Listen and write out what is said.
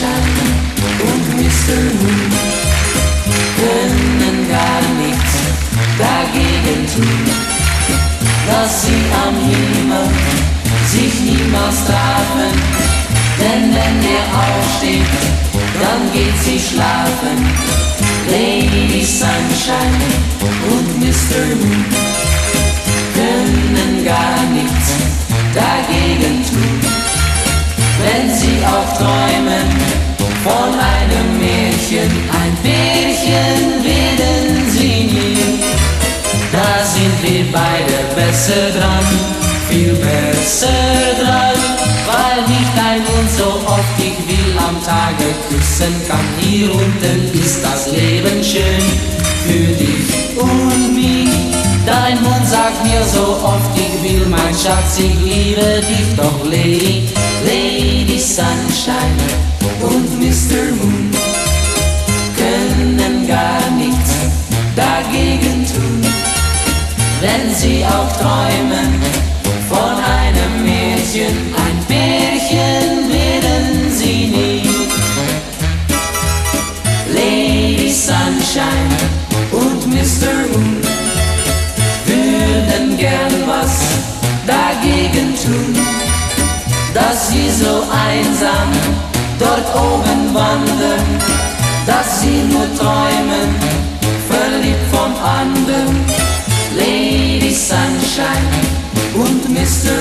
Schatten und Misteln können gar nichts dagegen tun, dass sie am Himmel sich niemals trafen. Denn wenn er aufsteht, dann geht sie schlafen. Lady Sunshine und Mr. Moon können gar nichts dagegen tun, wenn sie auch träumen von einem Märchen, ein Märchen werden sie nie. Da sind wir beide besser dran, viel besser dran, weil nicht ein Mund so oft ich will am Tage küssen kann. Hier unten ist das Leben schön für dich und mich. Dein Mund sagt mir so oft, ich will, mein Schatz, ich liebe dich, doch Lady, Lady Sunshine und Mr. Moon können gar nichts dagegen tun, wenn sie auch träumen von einem Märchen, ein Märchen werden sie nie. Lady Sunshine und Mr. Moon würden gern was dagegen tun, dass sie so einsam dort oben wandern, dass sie nur träumen, verliebt vom anderen. Lady Sunshine und Mr.